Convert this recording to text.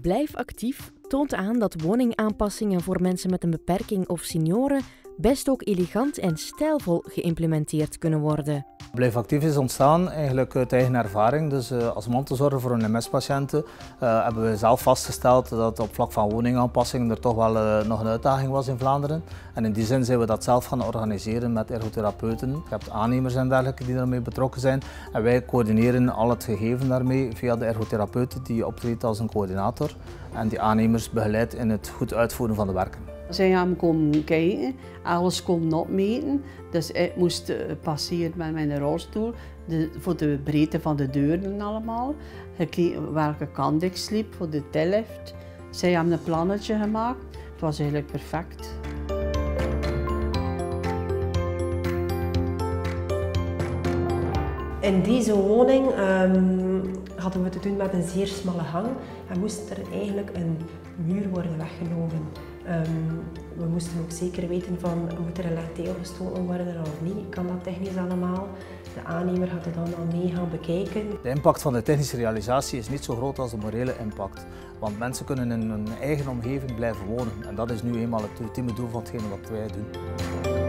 Blijf actief toont aan dat woningaanpassingen voor mensen met een beperking of senioren best ook elegant en stijlvol geïmplementeerd kunnen worden. Blijf actief is ontstaan eigenlijk uit eigen ervaring. Dus uh, als mantelzorger voor een MS-patiënten uh, hebben we zelf vastgesteld dat op vlak van woningaanpassingen er toch wel nog een uitdaging was in Vlaanderen. En in die zin zijn we dat zelf gaan organiseren met ergotherapeuten. Je hebt aannemers en dergelijke die daarmee betrokken zijn. En wij coördineren al het gegeven daarmee via de ergotherapeuten die optreedt als een coördinator. En die aannemers begeleidt in het goed uitvoeren van de werken. Zij hebben komen kijken, alles komen opmeten. Dus ik moest eh, passeren met mijn rolstoel, de, voor de breedte van de deuren allemaal. Gekeken welke kant ik sliep voor de tellift. Zij hebben een plannetje gemaakt. Het was eigenlijk perfect. In deze woning um, hadden we te doen met een zeer smalle gang en moest er eigenlijk een muur worden weggenomen. Um, we moesten ook zeker weten van moet er een lenteel gestolen worden of niet, kan dat technisch allemaal. De aannemer had het al mee gaan bekijken. De impact van de technische realisatie is niet zo groot als de morele impact. Want mensen kunnen in hun eigen omgeving blijven wonen en dat is nu eenmaal het ultieme doel van hetgeen wat wij doen.